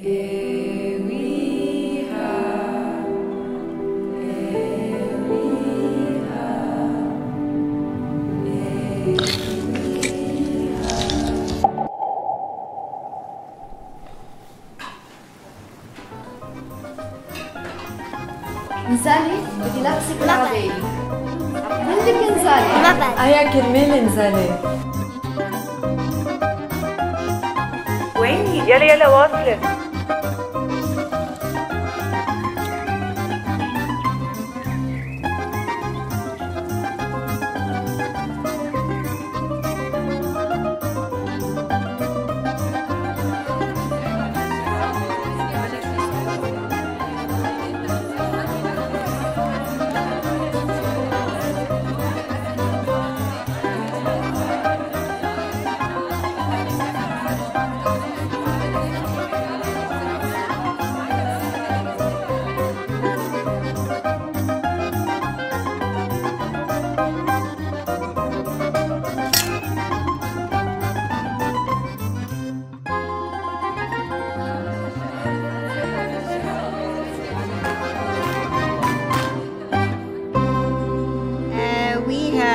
انزلي بدي لابسك العباية بدك انزلي ما بعد ايا كرمال انزلي ويني يلا يلا واصلة.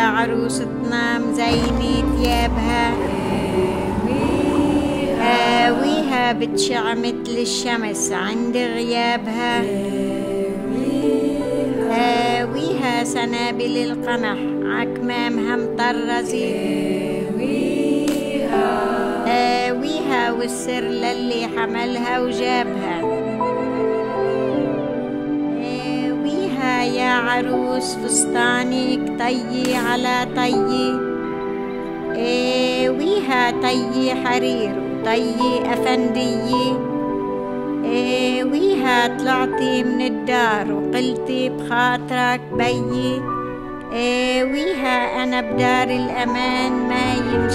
عروستنا مزينة ثيابها هاويها بتشع مثل الشمس عند غيابها. هاويها سنابل القمح عكمامها مطرزة هاويها والسر للي حملها وجابها. عروس فستانك طي على طي. إيه ويها طي حرير وطي أفندية ويها طلعتي من الدار وقلتي بخاطرك بيي ويها أنا بدار الأمان ما علي